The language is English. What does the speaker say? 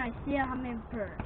and I see a hummingbird.